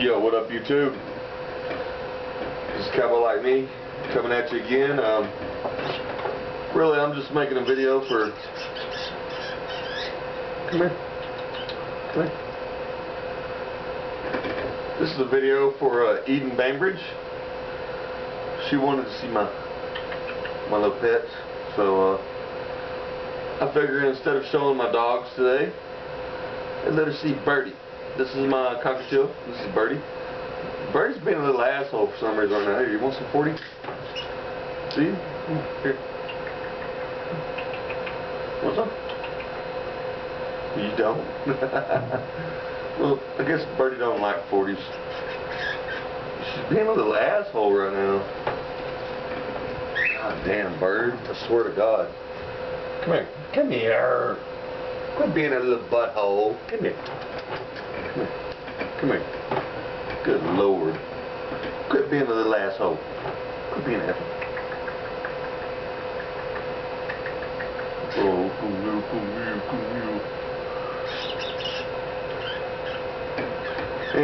Yo, what up YouTube? This is Cowboy Like Me coming at you again. Um, really, I'm just making a video for... Come here. Come here. This is a video for uh, Eden Bainbridge. She wanted to see my my little pets, so uh, I figured instead of showing my dogs today, I'd let her see Birdie. This is my cockatiel. This is Birdie. Birdie's being a little asshole for some reason right now. Here, you want some 40? See? Here. What's up? You don't? well, I guess Birdie don't like 40s. She's being a little asshole right now. God damn, Bird. I swear to God. Come here. Come here. Quit being a little butthole. Come here. Come here. Come here. Good Lord. Quit being a little asshole. Quit being an asshole. Oh, come here, come here, come here.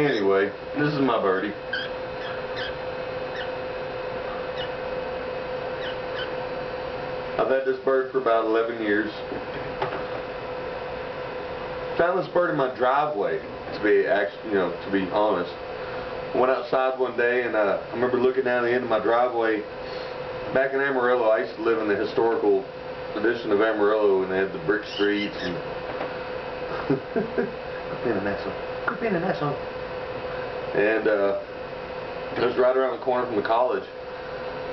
Anyway, this is my birdie. I've had this bird for about 11 years. Found this bird in my driveway, to be actually, you know, to be honest. Went outside one day and uh, I remember looking down the end of my driveway. Back in Amarillo, I used to live in the historical edition of Amarillo, and they had the brick streets and. An asshole. Quit being an asshole. And uh, it was right around the corner from the college.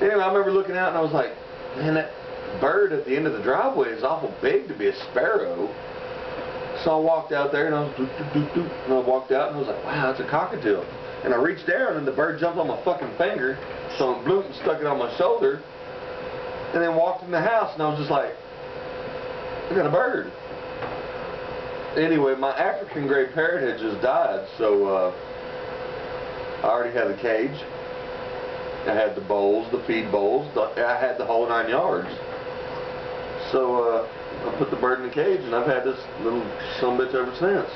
Anyway, I remember looking out and I was like, man, that bird at the end of the driveway is awful big to be a sparrow. So I walked out there and I was doop, doop, doop, and I walked out and I was like, wow, that's a cockatiel. And I reached down and the bird jumped on my fucking finger, so I blew it and stuck it on my shoulder, and then walked in the house and I was just like, I got a bird. Anyway, my African gray parrot had just died, so uh, I already had the cage. I had the bowls, the feed bowls, the, I had the whole nine yards. So uh, I put the bird in the cage and I've had this little son bitch ever since.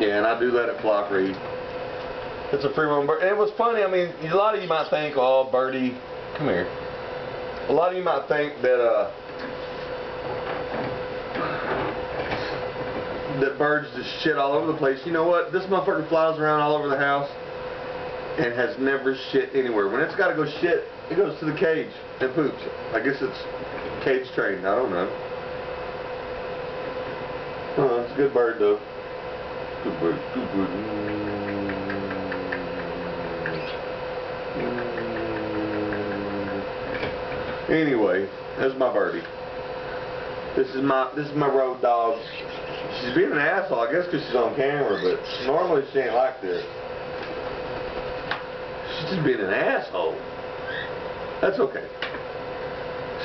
Yeah, and I do that at Flock Reed. It's a free roam bird. And it was funny, I mean, a lot of you might think, oh, birdie, come here. A lot of you might think that, uh, that birds just shit all over the place. You know what? This motherfucker flies around all over the house and has never shit anywhere. When it's got to go shit, it goes to the cage and poops. I guess it's cage trained. I don't know. Oh, it's a good bird though. Good bird. Good bird. Anyway, that's my birdie. This is my this is my road dog. She's being an asshole, I guess, because she's on camera, but normally she ain't like this. She's just being an asshole. That's okay.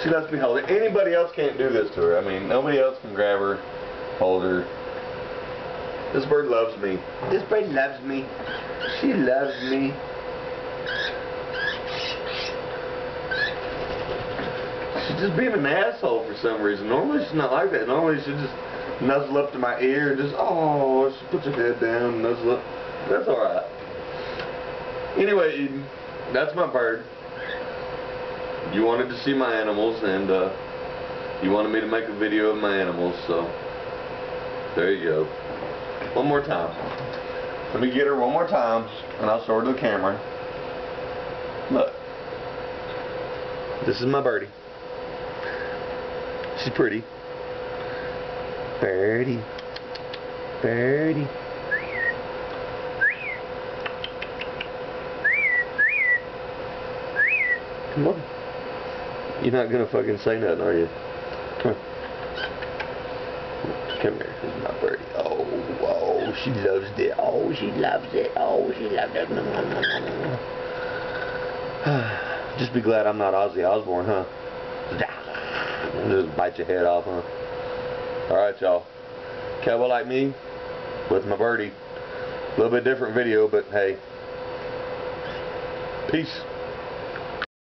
She lets me hold her. Anybody else can't do this to her. I mean, nobody else can grab her, hold her. This bird loves me. This bird loves me. She loves me. She's just being an asshole for some reason. Normally she's not like that. Normally she just nuzzle up to my ear and just, oh, she puts her head down and nuzzle up. That's alright. Anyway, Eden, that's my bird. You wanted to see my animals and uh, you wanted me to make a video of my animals, so there you go. One more time. Let me get her one more time and I'll show her to the camera. Look. This is my birdie. She's pretty. Birdie. Birdie. You're not gonna fucking say nothing, are you? Come here. Is my birdie. Oh, oh, she loves it. Oh, she loves it. Oh, she loves it. Just be glad I'm not Ozzy Osbourne, huh? Just bite your head off, huh? Alright, y'all. Cowboy like me with my birdie. A little bit different video, but hey. Peace.